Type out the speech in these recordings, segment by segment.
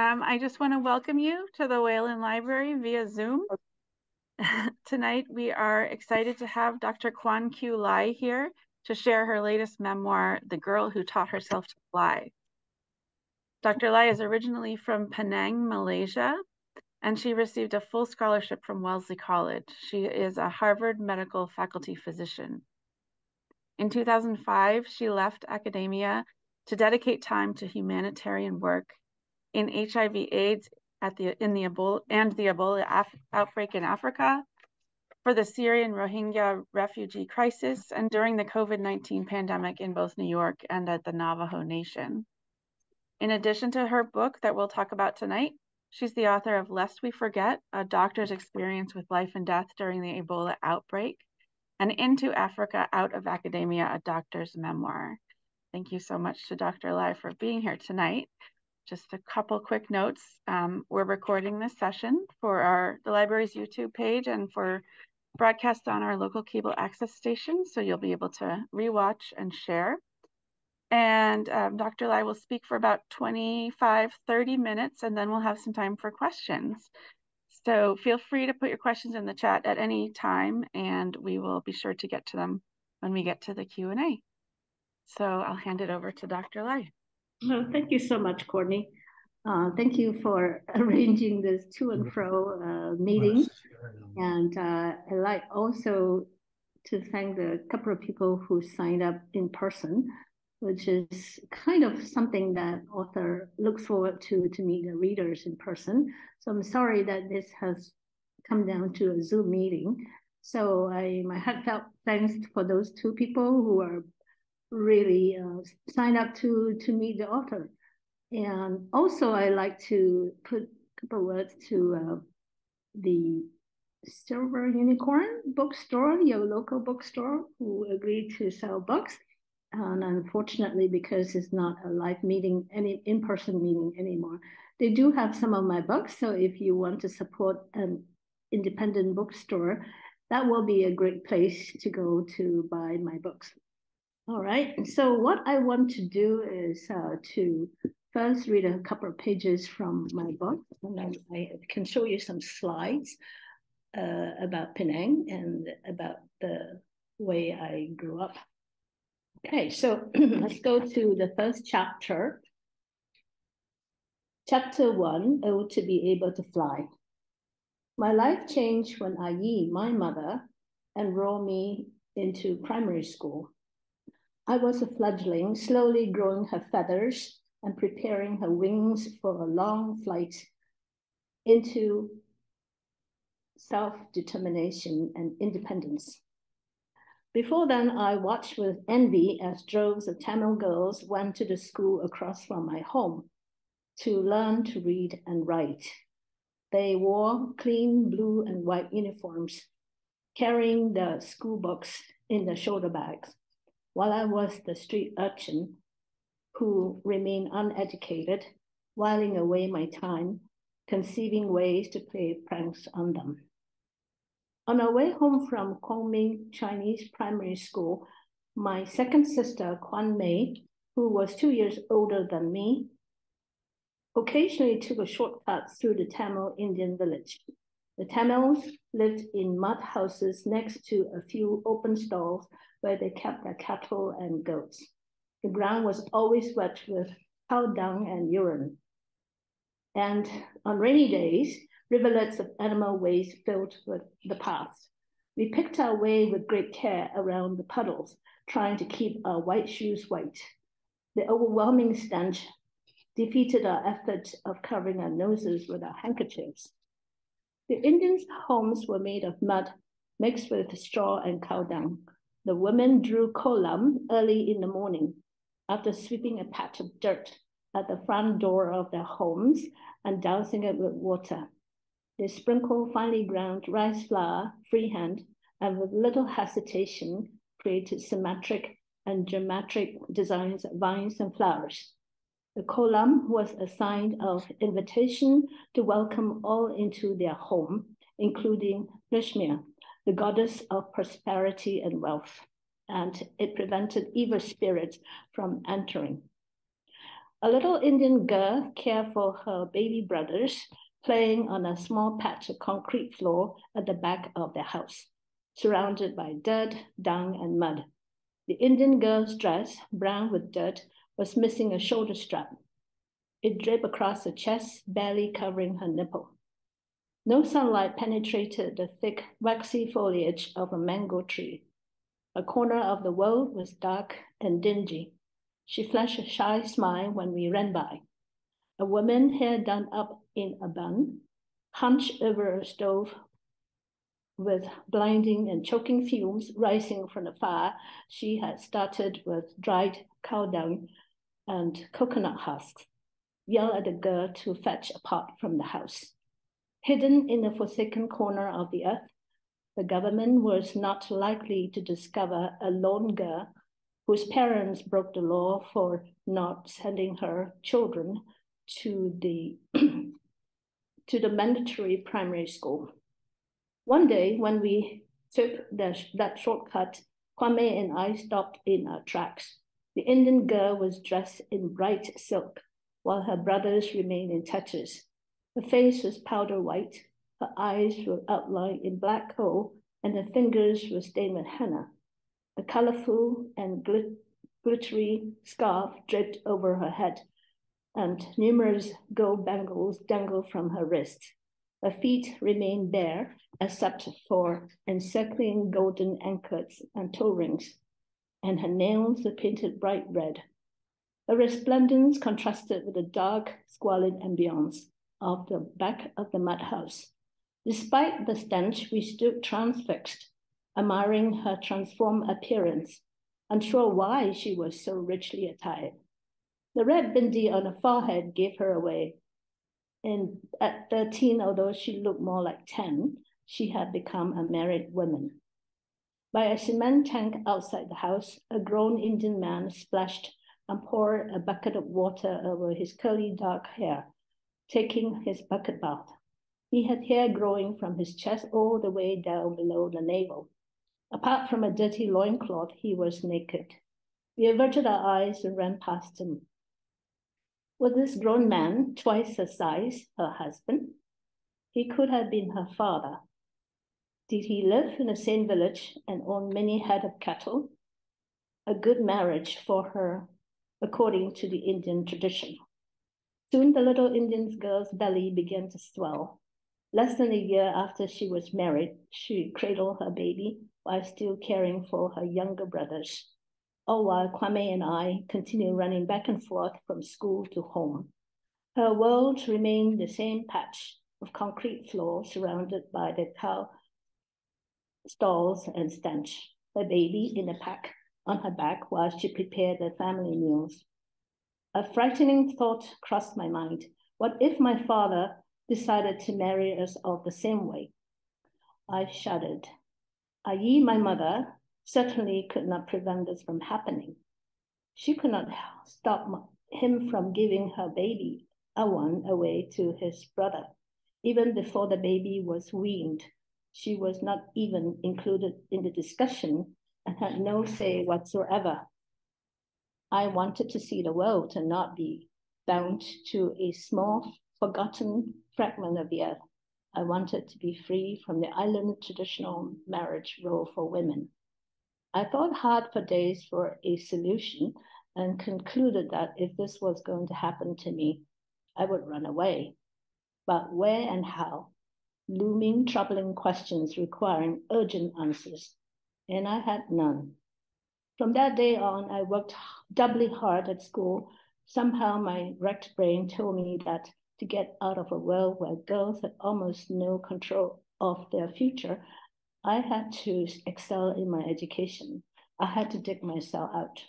Um, I just want to welcome you to the Wayland Library via Zoom. Tonight, we are excited to have Dr. Kwan Kew Lai here to share her latest memoir, The Girl Who Taught Herself to Fly. Dr. Lai is originally from Penang, Malaysia, and she received a full scholarship from Wellesley College. She is a Harvard Medical Faculty Physician. In 2005, she left academia to dedicate time to humanitarian work in HIV AIDS at the in the Ebola and the Ebola af- outbreak in Africa, for the Syrian Rohingya refugee crisis, and during the COVID-19 pandemic in both New York and at the Navajo Nation. In addition to her book that we'll talk about tonight, she's the author of Lest We Forget, a doctor's experience with life and death during the Ebola outbreak, and Into Africa Out of Academia, a doctor's memoir. Thank you so much to Dr. Lai for being here tonight. Just a couple quick notes. Um, we're recording this session for our the library's YouTube page and for broadcast on our local cable access station, so you'll be able to rewatch and share. And um, Dr. Lai will speak for about 25, 30 minutes, and then we'll have some time for questions. So feel free to put your questions in the chat at any time, and we will be sure to get to them when we get to the Q&A. So I'll hand it over to Dr. Lai. Well, thank you so much, Courtney. Uh, thank you for arranging this to and fro uh, meeting. And uh, I'd like also to thank the couple of people who signed up in person, which is kind of something that author looks forward to to meet the readers in person. So I'm sorry that this has come down to a Zoom meeting. So I my heartfelt thanks for those two people who are really uh, sign up to to meet the author. And also, I like to put a couple words to uh, the Silver Unicorn bookstore, your local bookstore, who agreed to sell books. And unfortunately, because it's not a live meeting, any in-person meeting anymore, they do have some of my books. So if you want to support an independent bookstore, that will be a great place to go to buy my books. All right, so what I want to do is uh, to first read a couple of pages from my book, and then I can show you some slides uh, about Penang and about the way I grew up. Okay, so let's go to the first chapter. Chapter one, Oh, to be able to fly. My life changed when Yi, my mother, enrolled me into primary school. I was a fledgling, slowly growing her feathers and preparing her wings for a long flight into self-determination and independence. Before then, I watched with envy as droves of Tamil girls went to the school across from my home to learn to read and write. They wore clean blue and white uniforms, carrying the school books in their shoulder bags while I was the street urchin who remained uneducated, whiling away my time, conceiving ways to play pranks on them. On our way home from Kwong Chinese Primary School, my second sister, Kwan Mei, who was two years older than me, occasionally took a shortcut through the Tamil Indian village. The Tamils lived in mud houses next to a few open stalls where they kept their cattle and goats. The ground was always wet with cow dung and urine. And on rainy days, rivulets of animal waste filled with the paths. We picked our way with great care around the puddles, trying to keep our white shoes white. The overwhelming stench defeated our effort of covering our noses with our handkerchiefs. The Indians' homes were made of mud mixed with straw and cow dung. The women drew kolam early in the morning after sweeping a patch of dirt at the front door of their homes and dousing it with water. They sprinkled finely ground rice flour freehand and with little hesitation created symmetric and geometric designs of vines and flowers. The kolam was a sign of invitation to welcome all into their home, including Lakshmi, the goddess of prosperity and wealth, and it prevented evil spirits from entering. A little Indian girl cared for her baby brothers, playing on a small patch of concrete floor at the back of the house, surrounded by dirt, dung, and mud. The Indian girl's dress, brown with dirt, was missing a shoulder strap. It draped across her chest, barely covering her nipple. No sunlight penetrated the thick, waxy foliage of a mango tree. A corner of the world was dark and dingy. She flashed a shy smile when we ran by. A woman, hair done up in a bun, hunched over a stove with blinding and choking fumes rising from the fire she had started with dried cow dung and coconut husks, yelled at the girl to fetch a pot from the house. Hidden in a forsaken corner of the earth, the government was not likely to discover a lone whose parents broke the law for not sending her children to the to the mandatory primary school. One day, when we took the, that shortcut, Kwan Mei and I stopped in our tracks. The Indian girl was dressed in bright silk, while her brothers remained in tatters. Her face was powder white, her eyes were outlined in black coal, and her fingers were stained with henna. A colorful and glit glittery scarf draped over her head, and numerous gold bangles dangled from her wrists. Her feet remained bare, except for encircling golden anklets and toe rings, and her nails were painted bright red. Her resplendence contrasted with the dark, squalid ambience of the back of the mud house. Despite the stench, we stood transfixed, admiring her transformed appearance, unsure why she was so richly attired. The red bindi on her forehead gave her away. And at 13, although she looked more like 10, she had become a married woman. By a cement tank outside the house, a grown Indian man splashed and poured a bucket of water over his curly dark hair, taking his bucket bath. He had hair growing from his chest all the way down below the navel. Apart from a dirty loincloth, he was naked. We averted our eyes and ran past him. Was this grown man twice her size, her husband? He could have been her father. Did he live in the same village and own many head of cattle? A good marriage for her, according to the Indian tradition. Soon the little Indian girl's belly began to swell. Less than a year after she was married, she cradled her baby while still caring for her younger brothers, all while Kwan Mei and I continued running back and forth from school to home. Her world remained the same patch of concrete floor surrounded by the cow stalls and stench, her baby in a pack on her back while she prepared the family meals. A frightening thought crossed my mind. What if my father decided to marry us all the same way? I shuddered. Ayi, my mother, certainly could not prevent this from happening. She could not stop him from giving her baby, Awan, away to his brother. Even before the baby was weaned, she was not even included in the discussion and had no say whatsoever. I wanted to see the world and not be bound to a small, forgotten fragment of the earth. I wanted to be free from the island traditional marriage role for women. I thought hard for days for a solution and concluded that if this was going to happen to me, I would run away. But where and how? Looming, troubling questions requiring urgent answers, and I had none. From that day on, I worked doubly hard at school. Somehow my wrecked brain told me that to get out of a world where girls had almost no control of their future, I had to excel in my education. I had to dig myself out.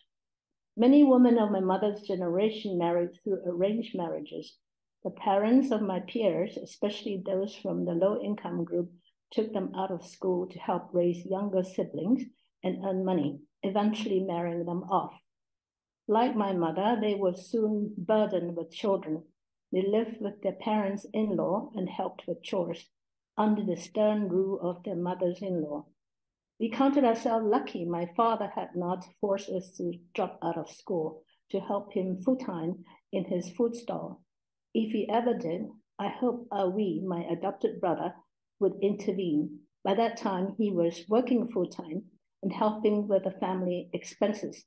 Many women of my mother's generation married through arranged marriages. The parents of my peers, especially those from the low income group, took them out of school to help raise younger siblings and earn money eventually marrying them off. Like my mother, they were soon burdened with children. They lived with their parents in law and helped with chores under the stern rule of their mothers in law. We counted ourselves lucky my father had not forced us to drop out of school, to help him full time in his food stall. If he ever did, I hope uh, we, my adopted brother, would intervene. By that time, he was working full time and helping with the family expenses.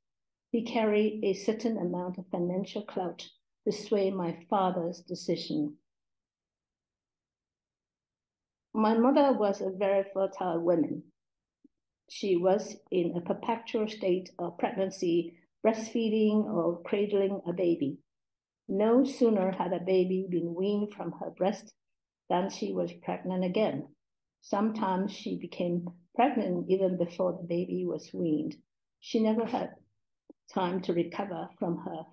He carried a certain amount of financial clout to sway my father's decision. My mother was a very fertile woman. She was in a perpetual state of pregnancy, breastfeeding, or cradling a baby. No sooner had a baby been weaned from her breast than she was pregnant again. Sometimes she became pregnant even before the baby was weaned. She never had time to recover from her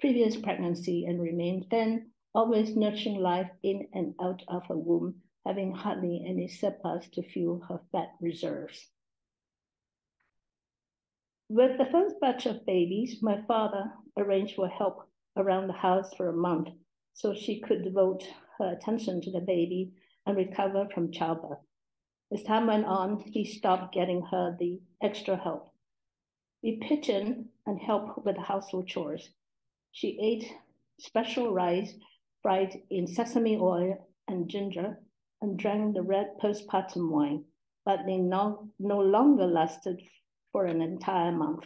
previous pregnancy and remained then always nurturing life in and out of her womb, having hardly any surplus to fuel her fat reserves. With the first batch of babies, my father arranged for help around the house for a month so she could devote her attention to the baby and recover from childbirth. As time went on, he stopped getting her the extra help. We pitched in and helped with household chores. She ate special rice fried in sesame oil and ginger and drank the red postpartum wine, but they no, no longer lasted for an entire month.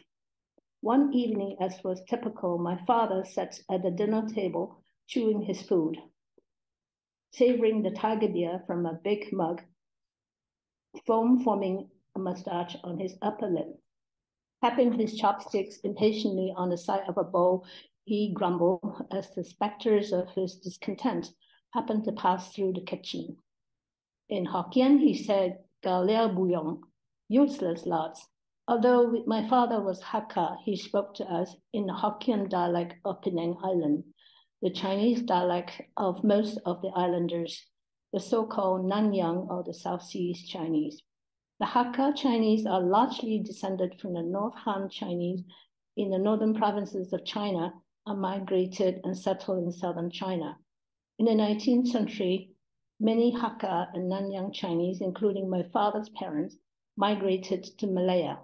One evening, as was typical, my father sat at the dinner table chewing his food, savoring the tiger beer from a big mug, foam forming a mustache on his upper lip. Tapping his chopsticks impatiently on the side of a bowl, he grumbled as the specters of his discontent happened to pass through the kitchen. In Hokkien, he said, Galia bouillon, useless lots, Although my father was Hakka, he spoke to us in the Hokkien dialect of Penang Island, the Chinese dialect of most of the islanders, the so-called Nanyang or the South Seas Chinese. The Hakka Chinese are largely descended from the North Han Chinese in the northern provinces of China and migrated and settled in southern China. In the 19th century, many Hakka and Nanyang Chinese, including my father's parents, migrated to Malaya.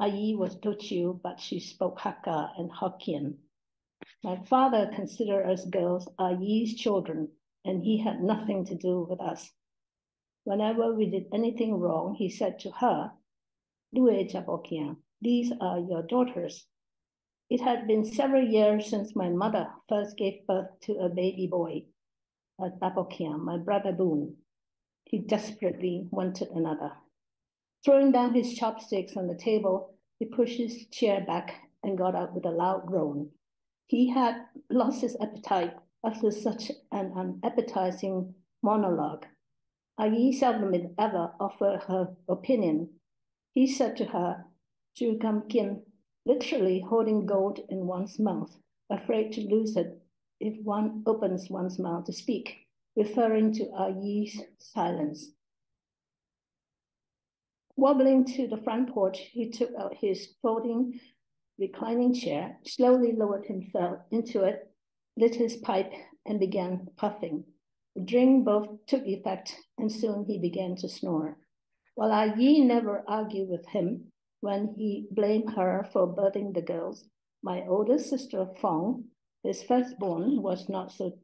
Ayi was Teochew, but she spoke Hakka and Hokkien. My father considered us girls Ayi's children, and he had nothing to do with us. Whenever we did anything wrong, he said to her, these are your daughters. It had been several years since my mother first gave birth to a baby boy, a my brother Boone. He desperately wanted another. Throwing down his chopsticks on the table, he pushed his chair back and got up with a loud groan. He had lost his appetite after such an unappetizing monologue. Ayi seldom ever offered her opinion. He said to her, Chu Kam Kim, literally holding gold in one's mouth, afraid to lose it if one opens one's mouth to speak, referring to Ayi's silence. Wobbling to the front porch, he took out his folding reclining chair, slowly lowered himself into it, lit his pipe, and began puffing. The drink both took effect, and soon he began to snore. While Ayi never argued with him when he blamed her for birthing the girls, my older sister Fong, his firstborn, was not so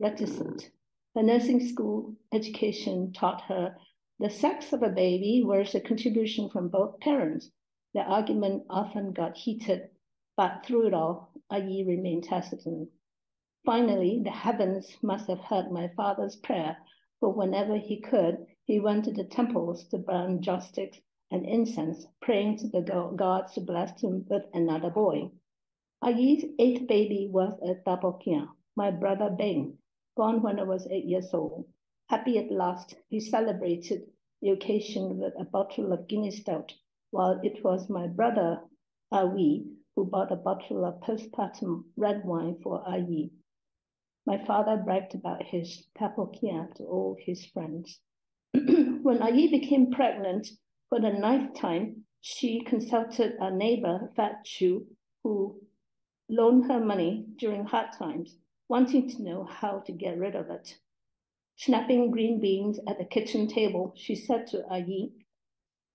reticent. Her nursing school education taught her the sex of a baby was a contribution from both parents. The argument often got heated, but through it all, Ayi remained hesitant. Finally, the heavens must have heard my father's prayer, for whenever he could, he went to the temples to burn joss sticks and incense, praying to the gods to bless him with another boy. Ayi's eighth baby was a Tapokian, my brother Bing, born when I was eight years old. Happy at last, he celebrated the occasion with a bottle of Guinness stout, while it was my brother, ah Awi, who bought a bottle of postpartum red wine for ah Ayi. My father bragged about his tapokia to all his friends. when Ayi became pregnant for the ninth time, she consulted a neighbor, Fat Chu, who loaned her money during hard times, wanting to know how to get rid of it. Snapping green beans at the kitchen table, she said to Ayi,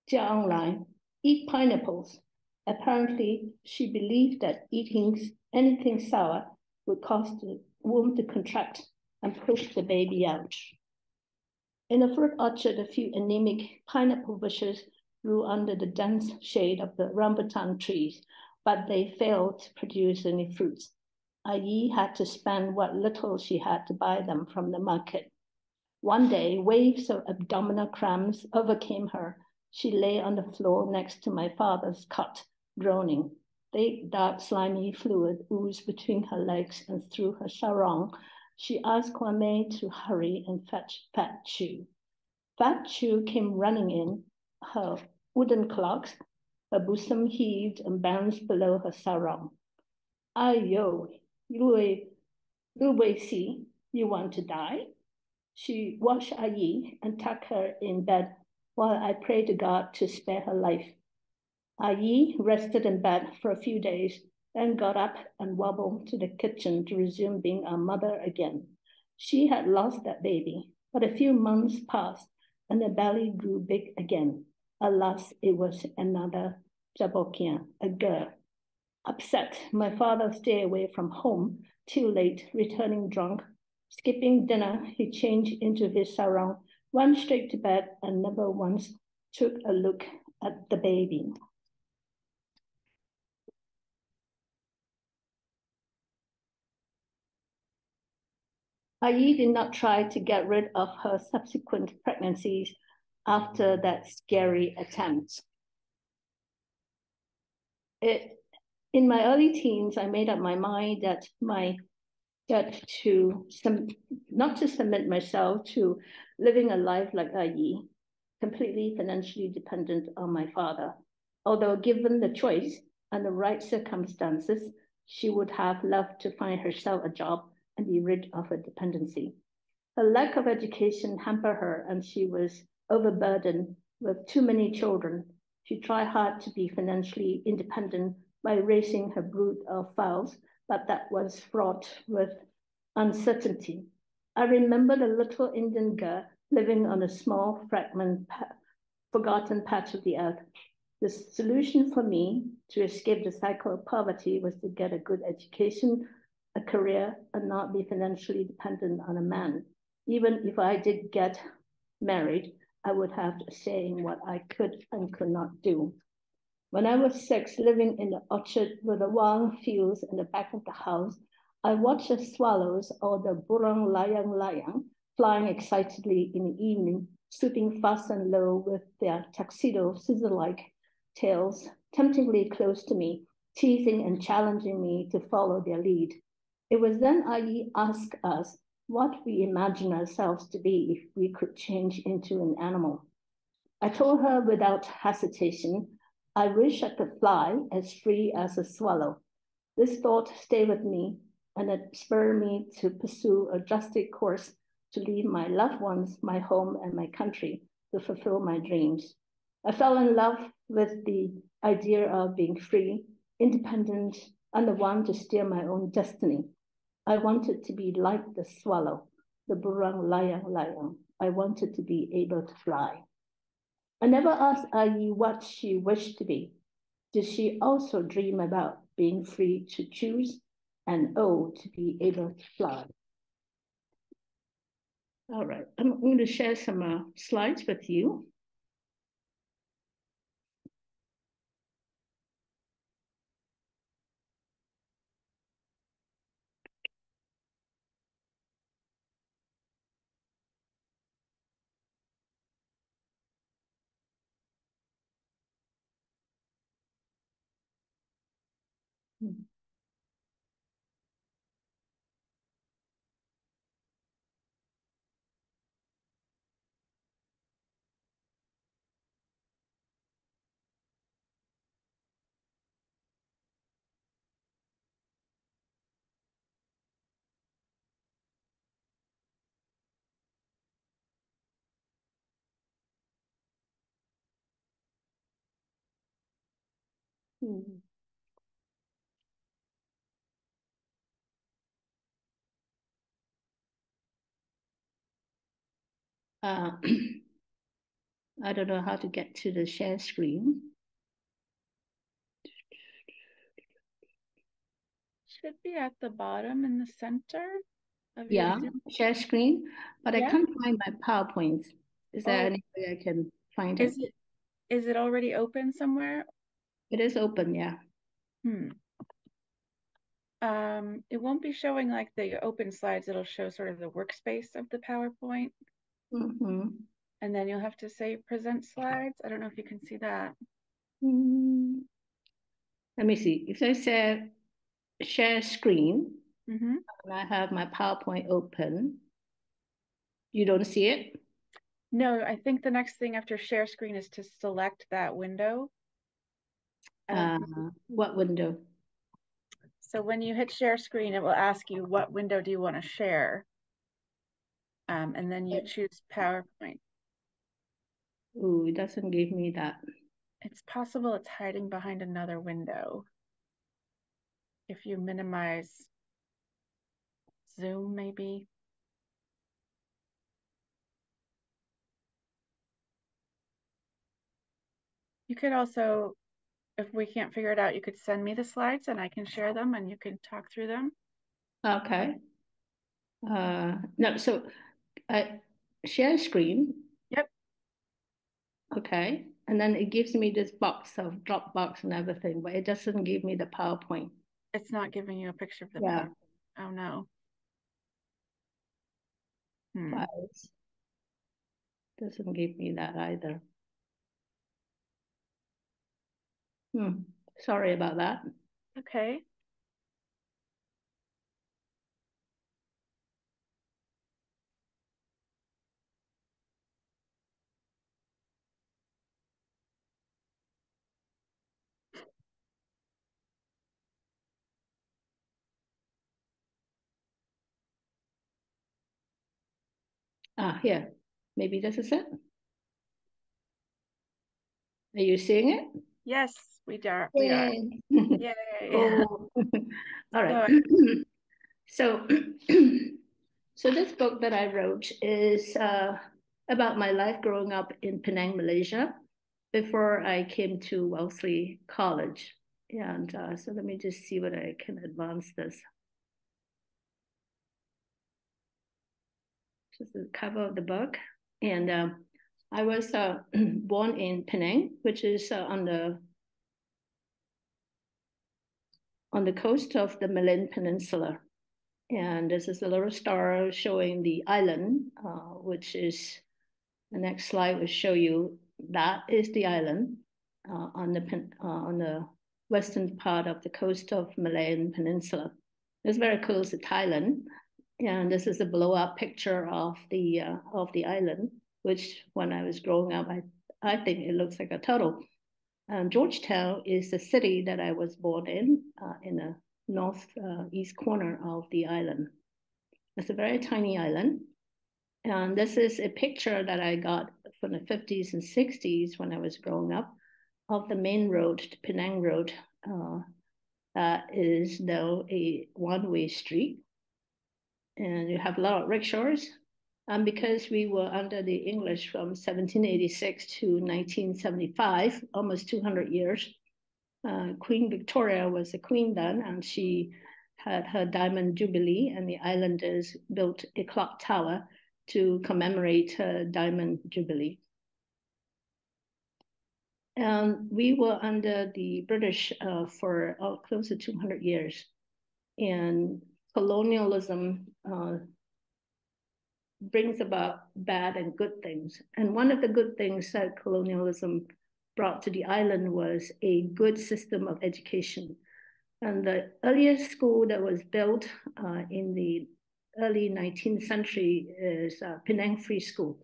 Jia Online, eat pineapples. Apparently, she believed that eating anything sour would cause the womb to contract and push the baby out. In a fruit orchard, a few anemic pineapple bushes grew under the dense shade of the rambutan trees, but they failed to produce any fruits. Ayi had to spend what little she had to buy them from the market. One day, waves of abdominal cramps overcame her. She lay on the floor next to my father's cot, groaning. Thick, dark, slimy fluid oozed between her legs and through her sarong. She asked Kwan Mei to hurry and fetch Fat Chu. Fat Chu came running in, her wooden clogs, her bosom heaved and bounced below her sarong. Ayo, Lui, Lui Si, you want to die? She washed Ayi and tucked her in bed while I prayed to God to spare her life. Ayi rested in bed for a few days, then got up and wobbled to the kitchen to resume being a mother again. She had lost that baby, but a few months passed and the belly grew big again. Alas, it was another Jabokian, a girl. Upset, my father stayed away from home till late, returning drunk. Skipping dinner, he changed into his sarong, went straight to bed, and never once took a look at the baby. Ayi did not try to get rid of her subsequent pregnancies after that scary attempt. It, in my early teens, I made up my mind that my that to not to submit myself to living a life like Ayi, completely financially dependent on my father. Although given the choice and the right circumstances, she would have loved to find herself a job and be rid of her dependency. Her lack of education hampered her, and she was overburdened with too many children. She tried hard to be financially independent by raising her brood of fowls, but that was fraught with uncertainty. I remember a little Indian girl living on a small fragment, forgotten patch of the earth. The solution for me to escape the cycle of poverty was to get a good education a career and not be financially dependent on a man. Even if I did get married, I would have to say what I could and could not do. When I was six, living in the orchard with the wang fields in the back of the house, I watched the swallows or the burung layang layang flying excitedly in the evening, swooping fast and low with their tuxedo scissor-like tails temptingly close to me, teasing and challenging me to follow their lead. It was then I asked us what we imagine ourselves to be if we could change into an animal. I told her without hesitation, I wish I could fly as free as a swallow. This thought stayed with me and it spurred me to pursue a drastic course to leave my loved ones, my home, and my country to fulfill my dreams. I fell in love with the idea of being free, independent, and the one to steer my own destiny. I wanted to be like the swallow, the burung layang layang. I wanted to be able to fly. I never asked Ayi what she wished to be. Did she also dream about being free to choose and oh, to be able to fly? All right, I'm going to share some uh, slides with you. Hmm. Uh, I don't know how to get to the share screen. should be at the bottom in the center of yeah, share screen, but yeah. I can't find my PowerPoint. Is there oh. any way I can find is it? Is it already open somewhere? It is open, yeah. Hmm. Um, it won't be showing like the open slides. It'll show sort of the workspace of the PowerPoint. Mm -hmm. And then you'll have to say present slides. I don't know if you can see that. Mm. Let me see. If I say share screen, mm -hmm. and I have my PowerPoint open, you don't see it? No, I think the next thing after share screen is to select that window. Uh, what window? So when you hit share screen, it will ask you what window do you want to share? Um, and then you choose PowerPoint. Ooh, it doesn't give me that. It's possible it's hiding behind another window. If you minimize Zoom, maybe. You could also, if we can't figure it out, you could send me the slides and I can share them and you can talk through them. Okay. Uh, no, so I share screen. Yep. Okay. And then it gives me this box of Dropbox and everything, but it doesn't give me the PowerPoint. It's not giving you a picture of the yeah. PowerPoint. Oh no. Hmm. Doesn't give me that either. Hmm. Sorry about that. Okay. Ah, here. Maybe this is it. Are you seeing it? Yes, we are. We are. Yay. Oh. All right. so, so this book that I wrote is uh, about my life growing up in Penang, Malaysia, before I came to Wellesley College. And uh, so let me just see what I can advance this. This is the cover of the book. And uh, I was uh, born in Penang, which is uh, on the on the coast of the Malayan Peninsula. And this is a little star showing the island, uh, which is the next slide will show you that is the island uh, on the uh, on the western part of the coast of Malayan Peninsula. It's very close to Thailand, and this is a blow up picture of the uh, of the island, which when I was growing up, I, I think it looks like a turtle. Um, Georgetown is the city that I was born in, uh, in the north uh, corner of the island. It's a very tiny island. And this is a picture that I got from the 50s and 60s when I was growing up of the main road, the Penang Road, uh, that is now a one-way street and you have a lot of rickshaws. And because we were under the English from 1786 to 1975, almost 200 years, uh, Queen Victoria was the queen then, and she had her diamond jubilee, and the islanders built a clock tower to commemorate her diamond jubilee. And we were under the British uh, for uh, close to 200 years. And colonialism uh, brings about bad and good things. And one of the good things that colonialism brought to the island was a good system of education. And the earliest school that was built uh, in the early 19th century is uh, Penang Free School.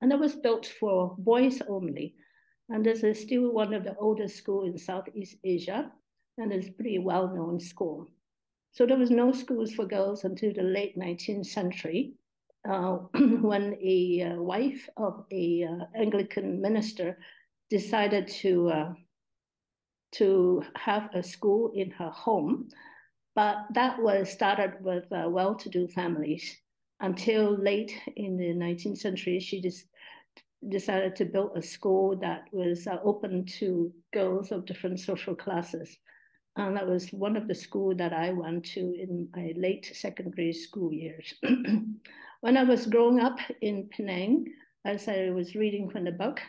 And that was built for boys only. And this is still one of the oldest schools in Southeast Asia, and it's a pretty well-known school. So there was no schools for girls until the late 19th century, uh, when a uh, wife of a uh, Anglican minister decided to uh, to have a school in her home, but that was started with well-to-do families. Until late in the 19th century, she just decided to build a school that was uh, open to girls of different social classes. And that was one of the school that I went to in my late secondary school years. when I was growing up in Penang, as I was reading from the book,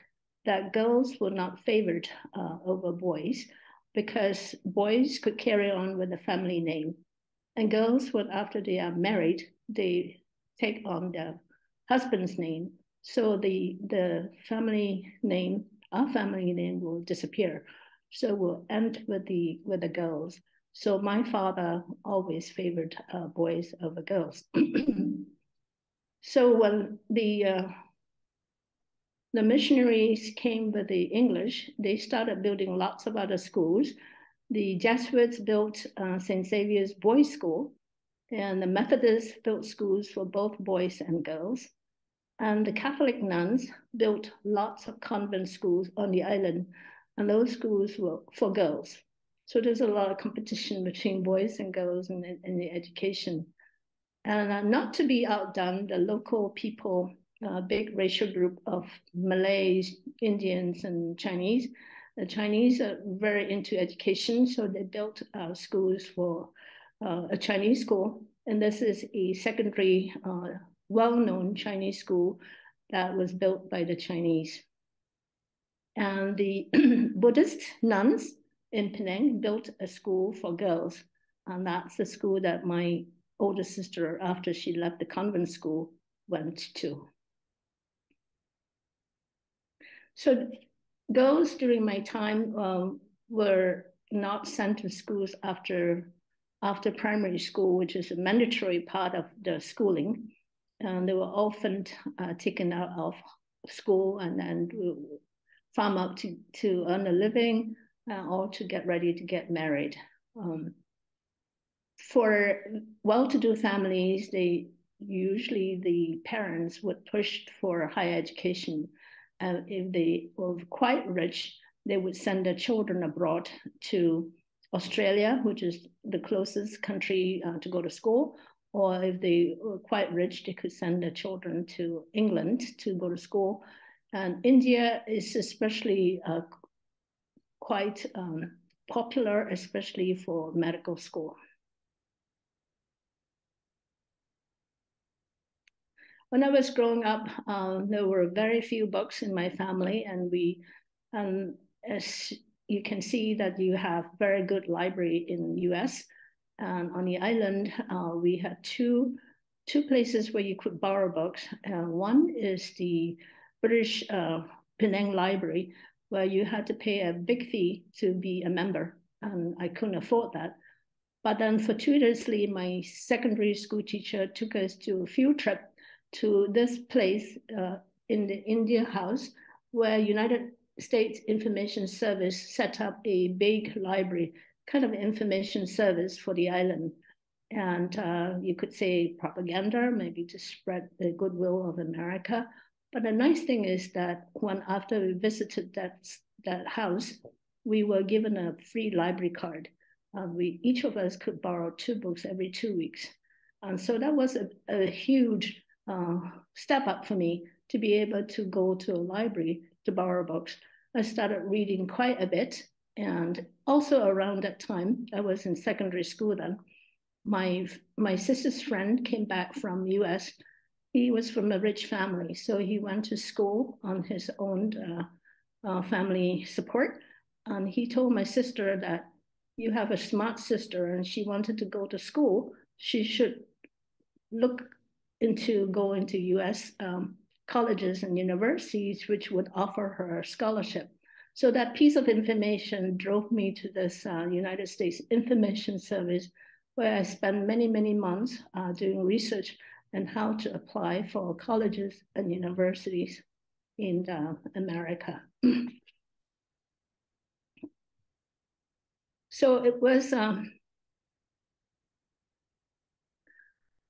that girls were not favored uh, over boys because boys could carry on with the family name. And girls, would, after they are married, they take on their husband's name. So the, the family name, our family name will disappear. So we'll end with the, with the girls. So my father always favored uh, boys over girls. so when the uh, the missionaries came with the English, they started building lots of other schools. The Jesuits built uh, St. Xavier's Boys School, and the Methodists built schools for both boys and girls. And the Catholic nuns built lots of convent schools on the island, and those schools were for girls. So there's a lot of competition between boys and girls in, in the education. And uh, not to be outdone, the local people a big racial group of Malays, Indians, and Chinese. The Chinese are very into education, so they built uh, schools for uh, a Chinese school. And this is a secondary, uh, well-known Chinese school that was built by the Chinese. And the Buddhist nuns in Penang built a school for girls. And that's the school that my older sister, after she left the convent school, went to. So girls during my time um, were not sent to schools after after primary school, which is a mandatory part of the schooling. And they were often uh, taken out of school and then farm up to, to earn a living uh, or to get ready to get married. Um, for well-to-do families, they usually the parents would push for higher education uh, if they were quite rich, they would send their children abroad to Australia, which is the closest country uh, to go to school. Or if they were quite rich, they could send their children to England to go to school. And India is especially uh, quite um, popular, especially for medical school. When I was growing up, uh, there were very few books in my family, and we, um, as you can see, that you have very good library in U.S. And on the island, uh, we had two two places where you could borrow books. Uh, one is the British uh, Penang Library, where you had to pay a big fee to be a member, and I couldn't afford that. But then fortuitously, my secondary school teacher took us to a field trip to this place uh, in the India House, where United States Information Service set up a big library, kind of information service for the island. And uh, you could say propaganda, maybe to spread the goodwill of America. But the nice thing is that when after we visited that, that house, we were given a free library card. Uh, we each of us could borrow two books every two weeks. And so that was a, a huge uh, step up for me to be able to go to a library to borrow books. I started reading quite a bit. And also around that time, I was in secondary school then. My, my sister's friend came back from the US. He was from a rich family. So he went to school on his own uh, uh, family support. And he told my sister that you have a smart sister and she wanted to go to school. She should look into going to US um, colleges and universities, which would offer her a scholarship. So that piece of information drove me to this uh, United States Information Service, where I spent many, many months uh, doing research on how to apply for colleges and universities in uh, America. so it was um,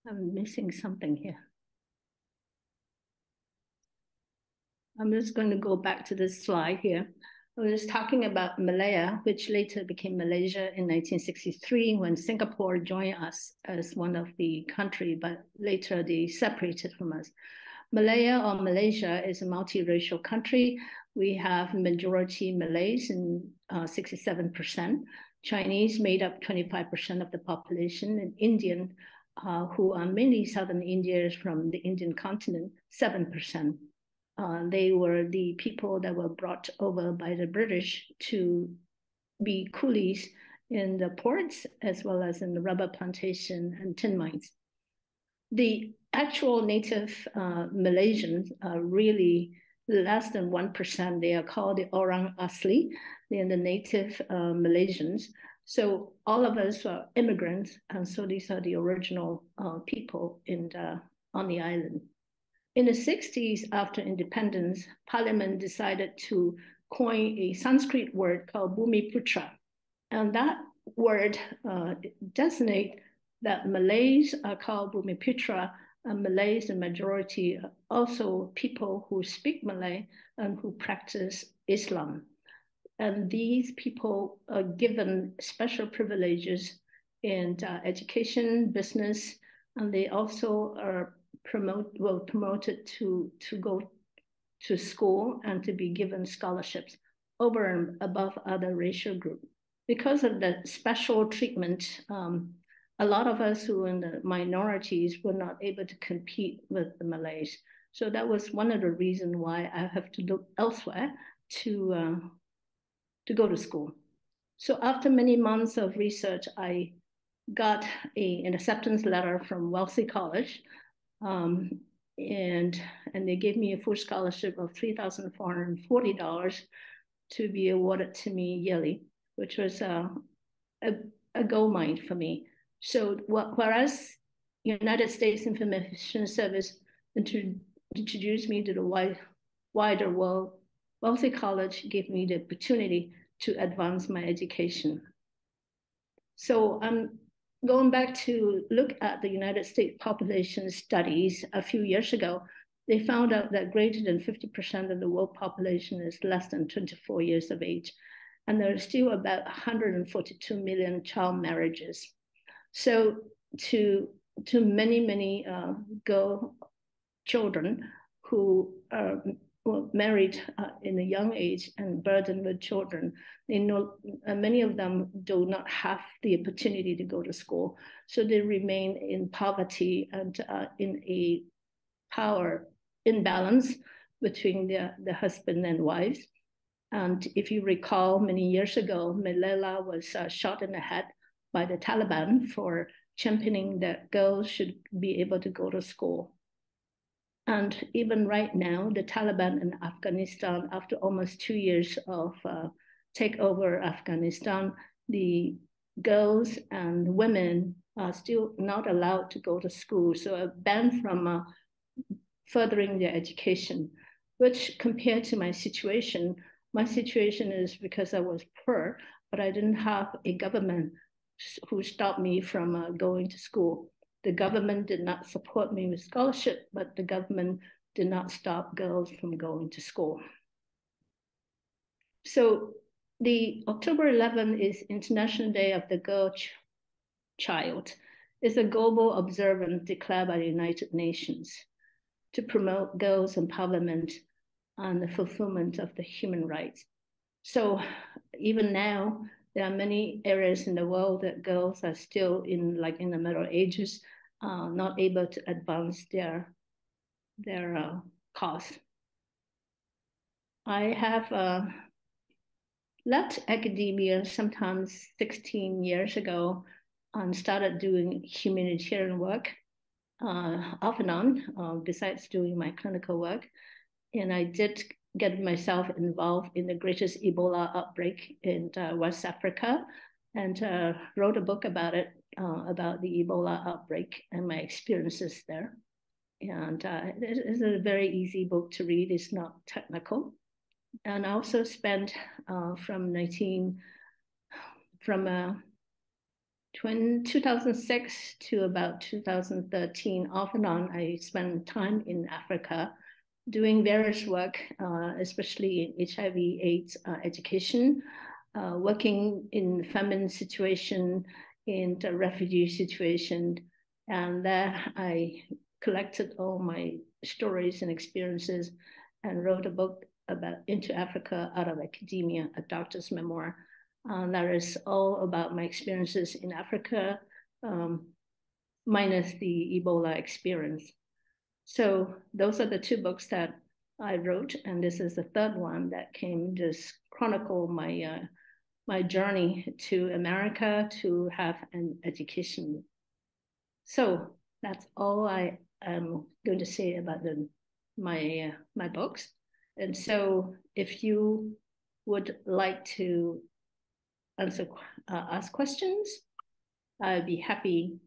I'm missing something here. I'm just going to go back to this slide here. I was talking about Malaya, which later became Malaysia in 1963 when Singapore joined us as one of the country, but later they separated from us. Malaya or Malaysia is a multiracial country. We have majority Malays in uh, 67%. Chinese made up 25% of the population, and Indian, uh, who are mainly Southern Indians from the Indian continent, 7%. Uh, they were the people that were brought over by the British to be coolies in the ports as well as in the rubber plantation and tin mines. The actual native uh, Malaysians are really less than 1%. They are called the Orang Asli. They're the native uh, Malaysians. So all of us are immigrants, and so these are the original uh, people in the, on the island. In the 60s, after independence, Parliament decided to coin a Sanskrit word called Bumiputra. And that word uh, designate that Malays are called Bumiputra, and Malays, the majority, also people who speak Malay and who practice Islam. And these people are given special privileges in uh, education, business, and they also are promote well promoted to to go to school and to be given scholarships over and above other racial groups. Because of the special treatment, um, a lot of us who are in the minorities were not able to compete with the Malays. So that was one of the reasons why I have to look elsewhere to uh, to go to school. So after many months of research, I got a, an acceptance letter from Wellesley College, um, and and they gave me a full scholarship of three thousand four hundred forty dollars to be awarded to me yearly, which was uh, a a gold mine for me. So whereas United States Information Service introduced me to the wide, wider world, Wellesley College gave me the opportunity to advance my education. So I'm going back to look at the United States population studies a few years ago. They found out that greater than 50% of the world population is less than 24 years of age. And there are still about 142 million child marriages. So to, to many, many uh, girl children who are were married uh, in a young age and burdened with children. They know uh, many of them do not have the opportunity to go to school, so they remain in poverty and uh, in a power imbalance between the, the husband and wives. And if you recall, many years ago, Malala was uh, shot in the head by the Taliban for championing that girls should be able to go to school. And even right now, the Taliban in Afghanistan, after almost two years of uh, take over Afghanistan, the girls and women are still not allowed to go to school. So a ban from uh, furthering their education, which compared to my situation, my situation is because I was poor, but I didn't have a government who stopped me from uh, going to school. The government did not support me with scholarship, but the government did not stop girls from going to school. So the October 11 is International Day of the Girl Ch Child. It's a global observance declared by the United Nations to promote girls' empowerment and the fulfillment of the human rights. So even now, there are many areas in the world that girls are still in like in the middle ages uh, not able to advance their their uh, cause. I have uh, left academia sometimes 16 years ago and started doing humanitarian work uh, off and on, uh, besides doing my clinical work. And I did get myself involved in the greatest Ebola outbreak in uh, West Africa and uh, wrote a book about it uh, about the Ebola outbreak and my experiences there. And uh, it is a very easy book to read. It's not technical. And I also spent uh, from 19, from uh, 2006 to about 2013, off and on, I spent time in Africa doing various work, uh, especially in HIV AIDS uh, education, uh, working in famine situation, in the refugee situation. And there I collected all my stories and experiences and wrote a book about into Africa out of academia, a doctor's memoir. That is all about my experiences in Africa, um, minus the Ebola experience. So those are the two books that I wrote, and this is the third one that came just chronicle my uh, my journey to America to have an education. So that's all I am going to say about the my uh, my books. And so, if you would like to answer uh, ask questions, I'd be happy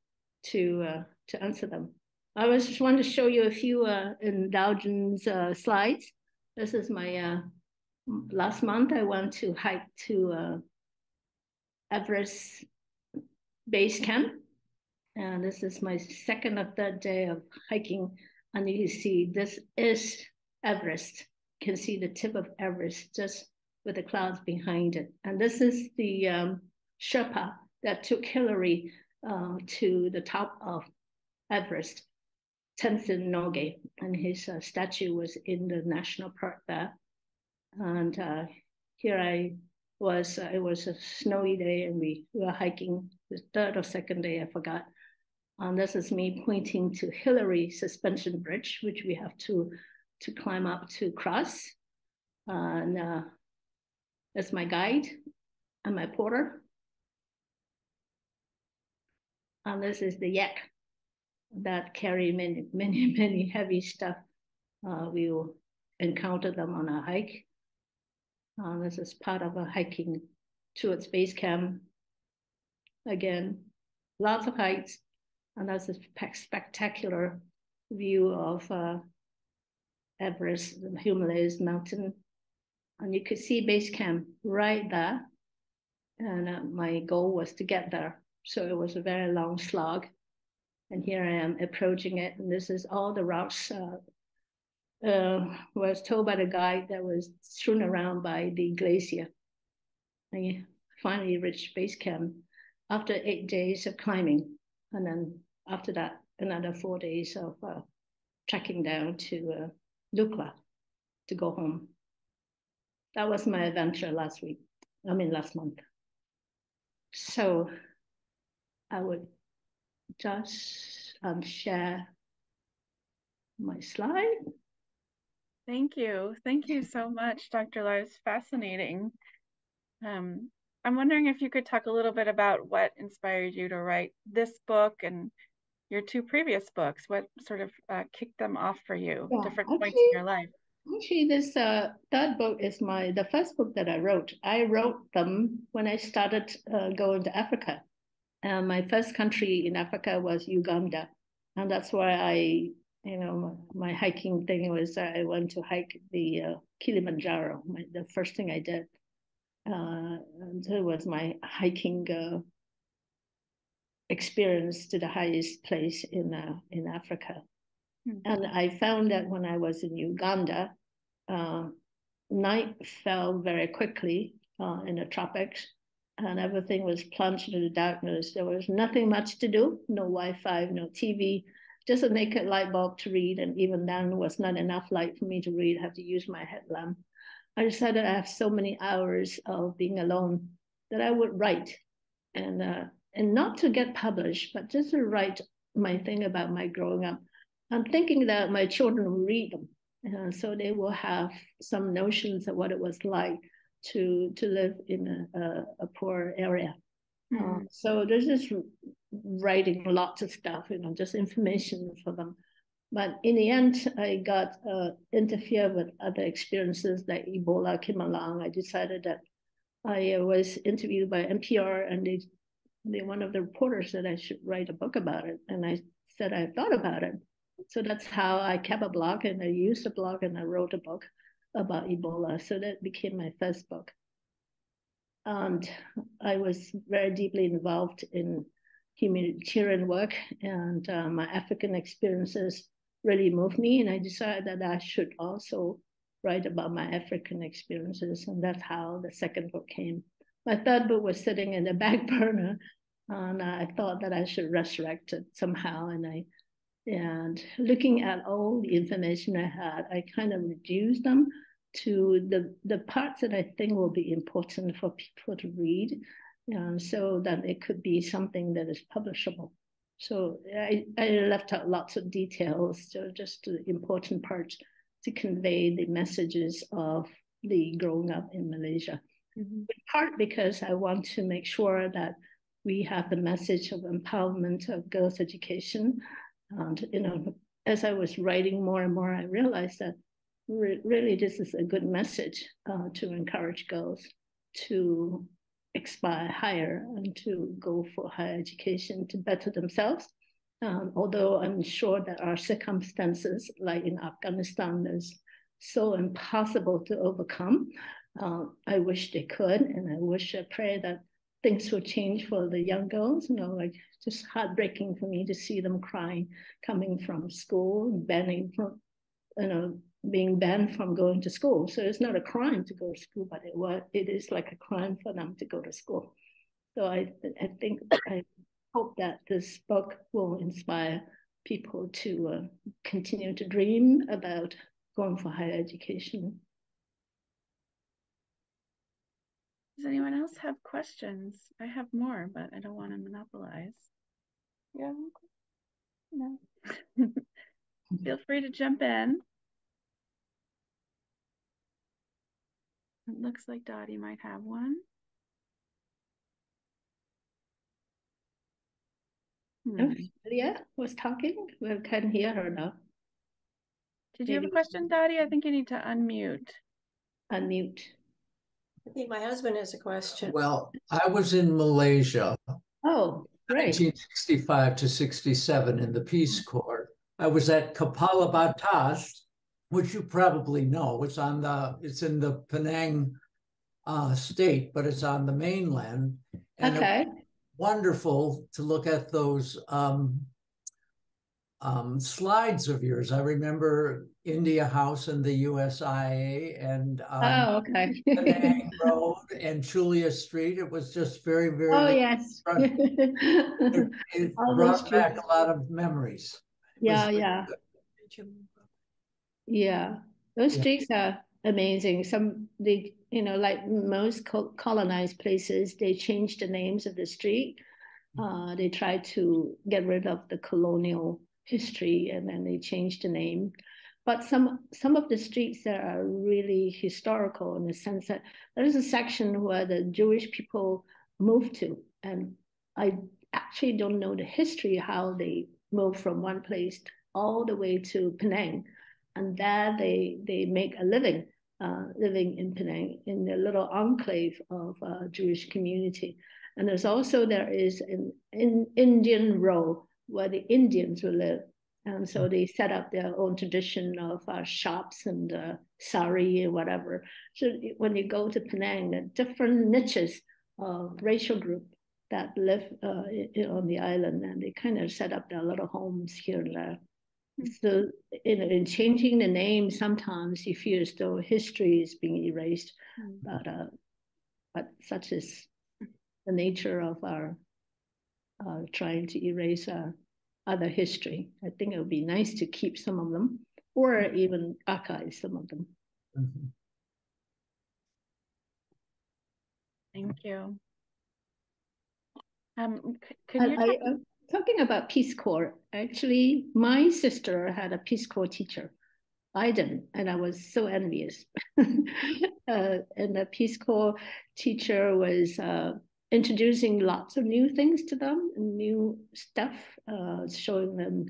to uh, to answer them. I was just want to show you a few uh, indulgence uh, slides. This is my uh, last month. I went to hike to uh, Everest base camp, and this is my second or third day of hiking. And you see, this is Everest. You can see the tip of Everest just with the clouds behind it. And this is the um, Sherpa that took Hillary uh, to the top of Everest, Tenzing Norgay, and his uh, statue was in the national park there. And uh, here I was, uh, it was a snowy day and we were hiking the third or second day, I forgot. And this is me pointing to Hillary Suspension Bridge, which we have to, to climb up to cross. and uh, that's my guide and my porter. And this is the yak that carry many, many, many heavy stuff. Uh, we will encounter them on a hike. Uh, this is part of a hiking towards base camp. Again, lots of heights, and that's a spectacular view of uh, Everest, the Himalayas mountain. And you could see base camp right there. And uh, my goal was to get there. So it was a very long slog. And here I am approaching it. And this is all the routes uh, uh, was told by the guy that was strewn around by the glacier. I finally reached base camp after eight days of climbing. And then after that, another four days of uh, trekking down to uh, Lukla to go home. That was my adventure last week. I mean, last month. So I would just um, share my slide. Thank you. Thank you so much, Dr. Lars. Fascinating. Um, I'm wondering if you could talk a little bit about what inspired you to write this book and your two previous books. What sort of uh, kicked them off for you, yeah, different actually, points in your life? Actually, this uh, third book is my the first book that I wrote. I wrote them when I started uh, going to Africa. And my first country in Africa was Uganda, and that's why I you know, my, my hiking thing was I went to hike the uh, Kilimanjaro. My, the first thing I did, uh, it was my hiking uh, experience to the highest place in uh, in Africa. Mm-hmm. And I found that when I was in Uganda, uh, night fell very quickly uh, in the tropics, and everything was plunged into darkness. There was nothing much to do, no Wi-Fi, no TV just a naked light bulb to read, and even then was not enough light for me to read. I have to use my headlamp. I decided I have so many hours of being alone that I would write, and uh, and not to get published, but just to write my thing about my growing up. I'm thinking that my children will read them, so they will have some notions of what it was like to to live in a, a, a poor area. Mm. So there's this writing lots of stuff, you know, just information for them. But in the end, I got uh, interfered with other experiences like Ebola came along. I decided that I was interviewed by NPR, and they, they one of the reporters said I should write a book about it, and I said I thought about it. So that's how I kept a blog, and I used a blog, and I wrote a book about Ebola. So that became my first book. And I was very deeply involved in humanitarian work and uh, my African experiences really moved me. And I decided that I should also write about my African experiences. And that's how the second book came. My third book was sitting in the back burner. And I thought that I should resurrect it somehow. And I and looking at all the information I had, I kind of reduced them to the, the parts that I think will be important for people to read uh, so that it could be something that is publishable. So I, I left out lots of details, so just the important parts to convey the messages of the growing up in Malaysia. Mm-hmm. In part because I want to make sure that we have the message of empowerment of girls' education. And, you know, as I was writing more and more, I realized that re- really this is a good message uh, to encourage girls to aspire higher and to go for higher education to better themselves. Um, although I'm sure that our circumstances, like in Afghanistan, is so impossible to overcome. Uh, I wish they could, and I wish, I pray that things will change for the young girls. You know, like just heartbreaking for me to see them crying coming from school, banning from, you know, being banned from going to school. So it's not a crime to go to school, but it was it is like a crime for them to go to school. So I I think I hope that this book will inspire people to uh, continue to dream about going for higher education. Does anyone else have questions? I have more, but I don't want to monopolize. Yeah. No. Feel free to jump in. It looks like Dottie might have one. Hmm. Leah was talking. We can hear her now. Did you have a question, Dottie? I think you need to unmute. Unmute. I think my husband has a question. Well, I was in Malaysia. Oh, great. 1965 to 67 in the Peace Corps. I was at Kepala Batas, which you probably know. It's on the it's in the Penang uh, state, but it's on the mainland. And okay. Wonderful to look at those um, um, slides of yours. I remember India House and the USIA and um, oh, okay. Penang Road and Chulia Street. It was just very, very. Oh yes. it, it brought back a lot of memories. Yeah, yeah. Good. Yeah, those yeah. streets are amazing. Some they, you know, like most colonized places, they change the names of the street. Mm-hmm. Uh, they try to get rid of the colonial history, and then they change the name. But some some of the streets that are really historical in the sense that there is a section where the Jewish people moved to, and I actually don't know the history how they moved from one place all the way to Penang and there they they make a living, uh, living in Penang in the little enclave of uh, Jewish community. And there's also there is an in Indian row where the Indians will live, and so they set up their own tradition of uh, shops and uh, sari and whatever. So when you go to Penang, the different niches of racial group that live uh, on the island, and they kind of set up their little homes here and there. So in, in changing the name, sometimes you feel as though history is being erased, mm. but uh, but such is the nature of our uh, trying to erase our other history. I think it would be nice to keep some of them, or even archive some of them. Mm-hmm. Thank you. Um, can you? I, I, talking about Peace Corps, actually, my sister had a Peace Corps teacher. I didn't, and I was so envious. uh, and the Peace Corps teacher was uh, introducing lots of new things to them, new stuff, uh, showing them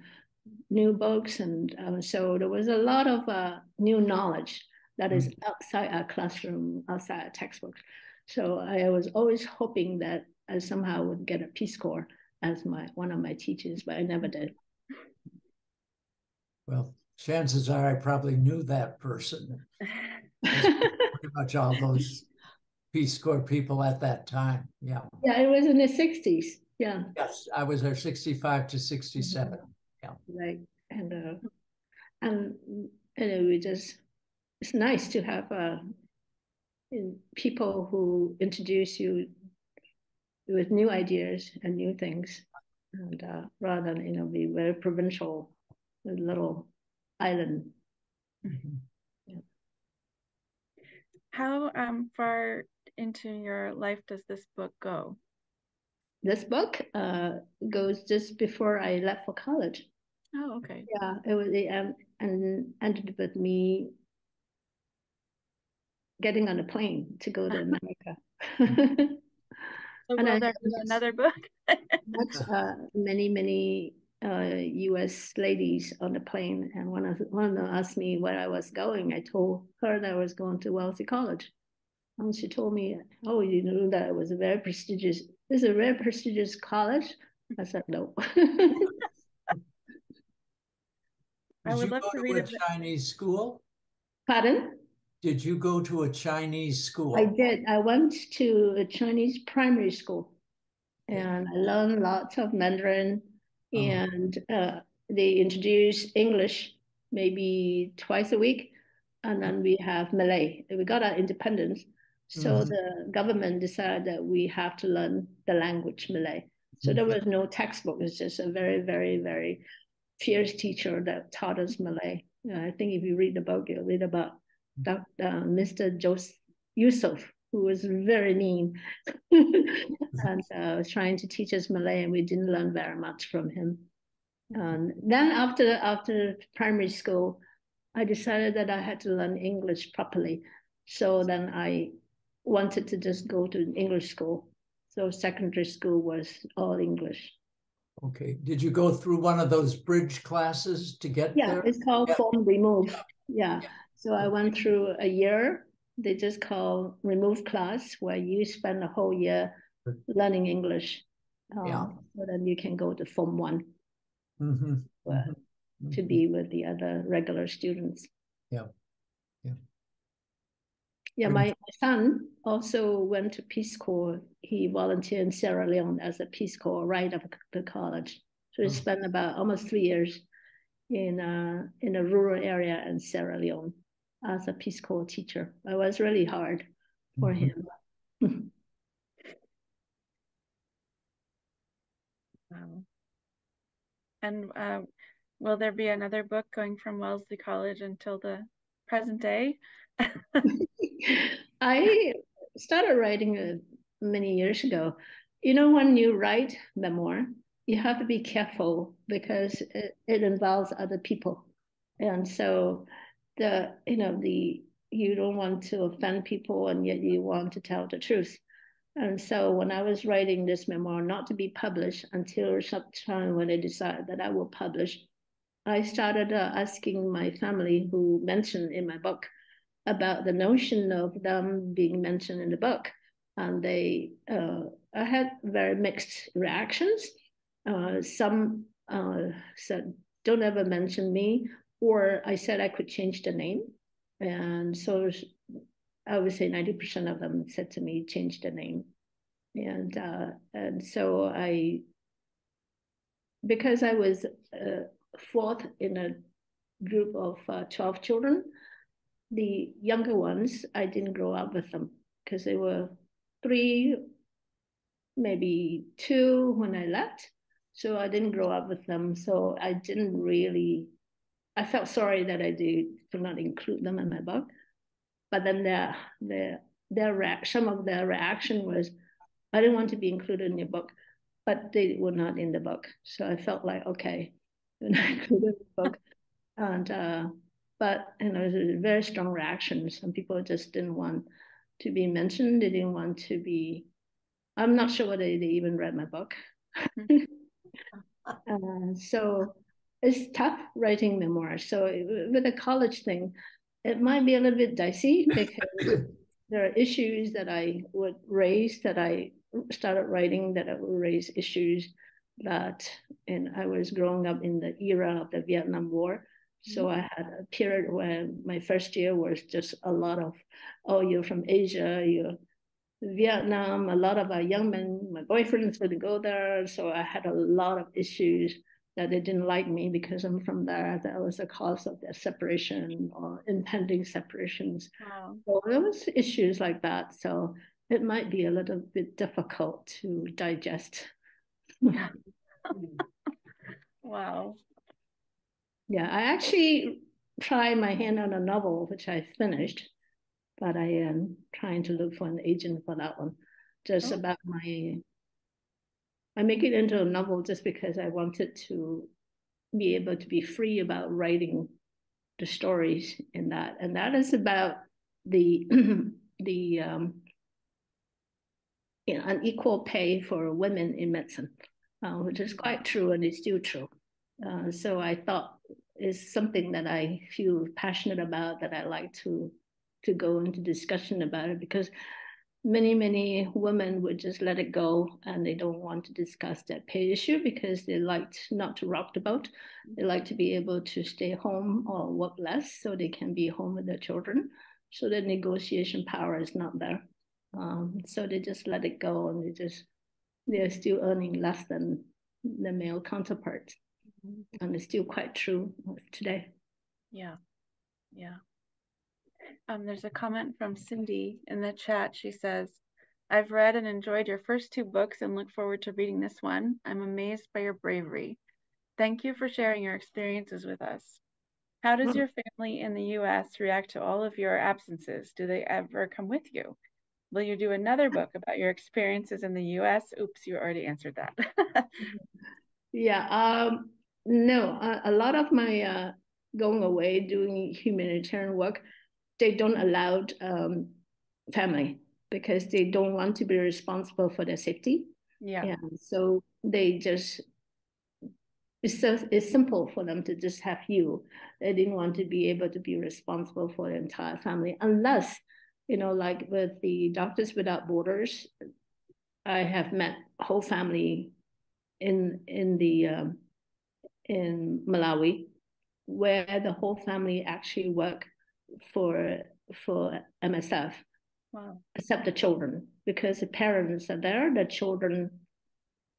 new books. And uh, so there was a lot of uh, new knowledge that is mm. outside our classroom, outside our textbooks. So I was always hoping that I somehow would get a Peace Corps as my one of my teachers, but I never did. Well, chances are I probably knew that person. pretty much all those Peace Corps people at that time. Yeah. Yeah, it was in the 60s. Yeah. Yes, I was there 65 to 67. Mm-hmm. Yeah. Like and uh and and we just it's nice to have uh people who introduce you with new ideas and new things, and uh, rather than you know be very provincial, little island. Mm-hmm. Yeah. how um, far into your life does this book go? This book uh, goes just before I left for college. Oh, okay. Yeah, it was um, and ended with me getting on a plane to go to America. So will there be another book? met uh, many, many uh, U.S. ladies on the plane, and one of one of them asked me where I was going. I told her that I was going to Wellesley College, and she told me, "Oh, you knew that it was a very prestigious. This is a very prestigious college." I said, "No." I would love to read a Chinese school. Pardon? Did you go to a Chinese school? I did. I went to a Chinese primary school and I learned lots of Mandarin uh-huh. and uh, they introduce English maybe twice a week. And then we have Malay. We got our independence. So mm -hmm. the government decided that we have to learn the language Malay. So there mm-hmm. was no textbook. It's just a very, very, very fierce teacher that taught us Malay. I think if you read the book, you'll read about Dr. Uh, Mr. Joseph Yusuf, who was very mean and uh, trying to teach us Malay, and we didn't learn very much from him. And then after after primary school, I decided that I had to learn English properly. So then I wanted to just go to English school. So secondary school was all English. Okay. Did you go through one of those bridge classes to get yeah, there? it's called yeah. form remove. Yeah. yeah. So I went through a year. They just call remove class where you spend a whole year learning English. Um, yeah. So then you can go to form one mm-hmm. mm-hmm. to be with the other regular students. Yeah. Yeah. Yeah, my, son also went to Peace Corps. He volunteered in Sierra Leone as a Peace Corps right after the college. So he oh. spent about almost three years in a, in a rural area in Sierra Leone as a Peace Corps teacher. It was really hard for mm-hmm. him. wow. And uh, will there be another book going from Wellesley College until the present day? I started writing uh, many years ago. You know, when you write memoir, you have to be careful because it, it involves other people. And so the, you know, the, you don't want to offend people and yet you want to tell the truth. And so when I was writing this memoir, not to be published until some time when I decided that I will publish, I started uh, asking my family who mentioned in my book about the notion of them being mentioned in the book. And they, uh, I had very mixed reactions. Uh, some uh, said, don't ever mention me, or I said I could change the name. And so I would say 90% of them said to me, change the name. And, uh, and so I, because I was uh, fourth in a group of uh, 12 children, the younger ones, I didn't grow up with them because they were three, maybe two when I left. So I didn't grow up with them. So I didn't really, I felt sorry that I did to not include them in my book. But then their, their, their some of their reaction was, I didn't want to be included in your book, but they were not in the book. So I felt like, okay, then I included in the book. And, uh, but, you know, it was a very strong reaction. Some people just didn't want to be mentioned. They didn't want to be, I'm not sure whether they even read my book. Mm-hmm. Uh, so it's tough writing memoirs. So with a college thing, it might be a little bit dicey because there are issues that I would raise that I started writing that I would raise issues that and I was growing up in the era of the Vietnam War. So mm-hmm. I had a period where my first year was just a lot of, oh, you're from Asia, you're Vietnam, a lot of our young men, my boyfriends would go there. So I had a lot of issues that they didn't like me because I'm from there. That was the cause of their separation or impending separations. Wow. So there was issues like that. So it might be a little bit difficult to digest. wow. Yeah, I actually tried my hand on a novel, which I finished but I am trying to look for an agent for that one. Just oh. about my, I make it into a novel just because I wanted to be able to be free about writing the stories in that, and that is about the the um, you know, unequal pay for women in medicine, uh, which is quite true and it's still true. Uh, so I thought is something that I feel passionate about that I like to to go into discussion about it because many many women would just let it go and they don't want to discuss that pay issue because they like not to rock the boat. They like to be able to stay home or work less so they can be home with their children. So the negotiation power is not there. Um, so they just let it go and they just they're still earning less than the male counterparts. Mm-hmm. and it's still quite true today. Yeah. Yeah um, there's a comment from Cindy in the chat. She says, I've read and enjoyed your first two books and look forward to reading this one. I'm amazed by your bravery. Thank you for sharing your experiences with us. How does your family in the US react to all of your absences? Do they ever come with you? Will you do another book about your experiences in the US? Oops, you already answered that. yeah, um, no, a, a, lot of my uh, going away doing humanitarian work they don't allow um, family because they don't want to be responsible for their safety. Yeah. yeah. So they just it's so it's simple for them to just have you. They didn't want to be able to be responsible for the entire family unless, you know, like with the Doctors Without Borders, I have met whole family in in the um, in Malawi where the whole family actually work for for MSF. Wow. Except the children, because the parents are there, the children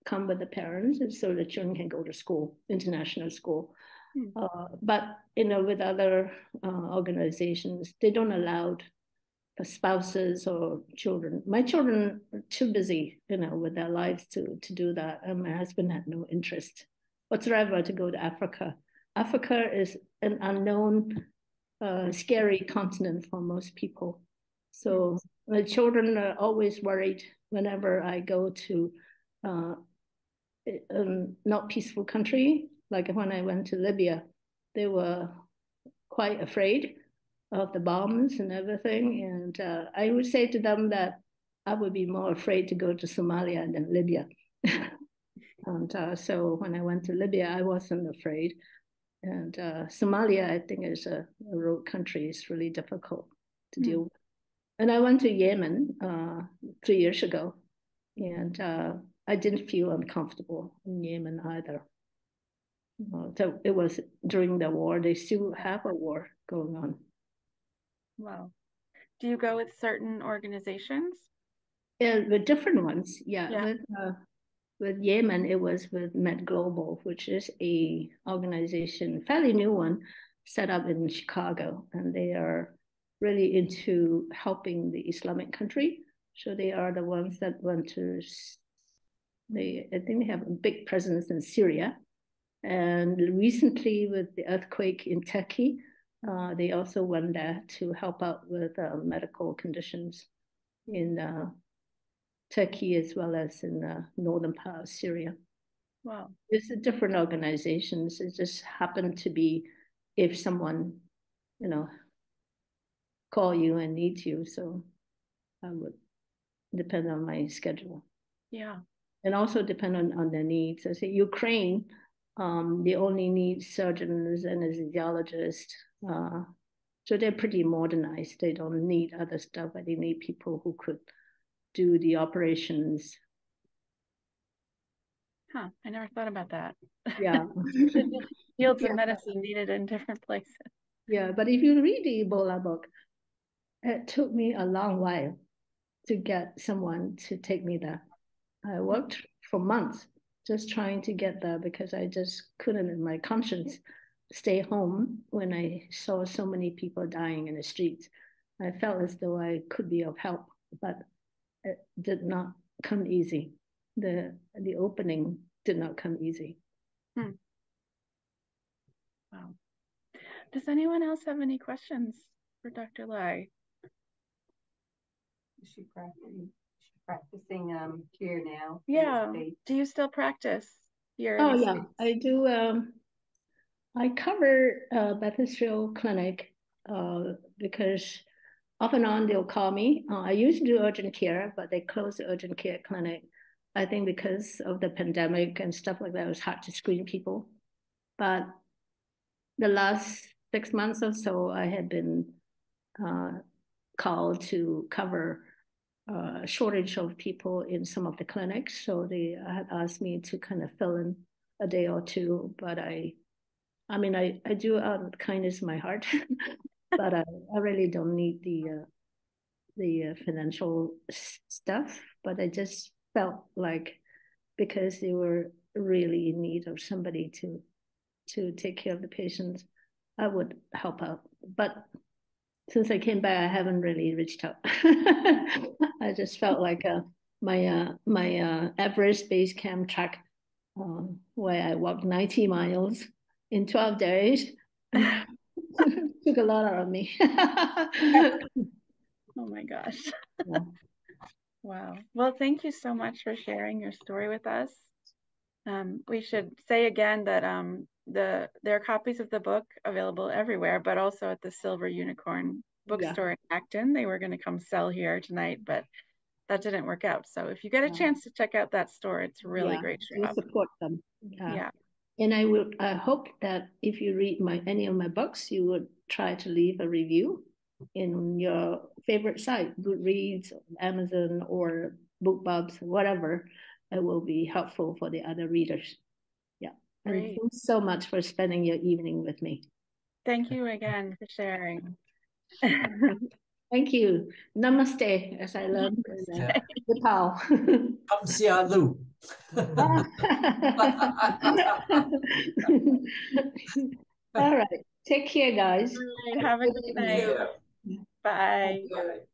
come with the parents, and so the children can go to school, international school. Hmm. Uh, but you know, with other uh, organizations, they don't allow spouses or children. My children are too busy, you know, with their lives to to do that, and my husband had no interest whatsoever to go to Africa. Africa is an unknown a scary continent for most people. So the children are always worried whenever I go to uh, um, not peaceful country. Like when I went to Libya, they were quite afraid of the bombs and everything. And uh, I would say to them that I would be more afraid to go to Somalia than Libya. and uh, so when I went to Libya, I wasn't afraid. And uh, Somalia, I think, is a, a, road country. It's really difficult to mm. deal with. And I went to Yemen uh, three years ago, and uh, I didn't feel uncomfortable in Yemen either. Uh, so it was during the war. They still have a war going on. Wow. Do you go with certain organizations? Yeah, with different ones. Yeah, yeah. With, uh, with Yemen, it was with Med Global, which is a organization, fairly new one, set up in Chicago, and they are really into helping the Islamic country. So they are the ones that went to. They, I think, they have a big presence in Syria, and recently with the earthquake in Turkey, uh, they also went there to help out with uh, medical conditions in uh, Turkey as well as in the northern part of Syria. Wow. It's a different organizations. It just happened to be if someone, you know, call you and need you. So I would depend on my schedule. Yeah. And also depend on, on their needs. I say Ukraine, um, they only need surgeons and anesthesiologists. Uh, so they're pretty modernized. They don't need other stuff, but they need people who could do the operations. Huh, I never thought about that. Yeah. Fields yeah. of medicine needed in different places. Yeah, but if you read the Ebola book, it took me a long while to get someone to take me there. I worked for months just trying to get there because I just couldn't in my conscience stay home when I saw so many people dying in the streets. I felt as though I could be of help, but it did not come easy. The the opening did not come easy. Hmm. Wow. Does anyone else have any questions for Dr. Lai? Is she practicing, she's practicing, um, here now? Yeah. Do you still practice here? Oh, yeah, States? I do, um, I cover, uh, Bethesda Clinic, uh, because off and on they'll call me. Uh, I used to do urgent care, but they closed the urgent care clinic. I think because of the pandemic and stuff like that, it was hard to screen people. But the last six months or so, I had been, uh, called to cover a shortage of people in some of the clinics. So they had asked me to kind of fill in a day or two, but I, I mean, I, I do out of kindness of my heart, but I, I really don't need the, uh, the uh, financial stuff, but I just felt like because they were really in need of somebody to, to take care of the patients, I would help out. But since I came back, I haven't really reached out. I just felt like uh, my uh, my uh, Everest base camp track, uh, where I walked 90 miles in 12 days, took a lot out of me. Oh my gosh. Yeah. Wow. Well, thank you so much for sharing your story with us. Um, we should say again that um, the there are copies of the book available everywhere, but also at the Silver Unicorn bookstore in Acton. They were going to come sell here tonight, but that didn't work out. So if you get a Yeah. chance to check out that store, it's really Yeah, great shop. support them. Yeah. Yeah. And I would I hope that if you read my any of my books, you would try to leave a review in your favorite site, Goodreads, Amazon, or BookBubs, whatever. It will be helpful for the other readers. Yeah. And Great. thanks so much for spending your evening with me. Thank you again for sharing. Thank you. Namaste, as I learned in uh, Yeah. Nepal. Kamsialu. All right. Take care, guys. Have a good night. Bye. Yeah.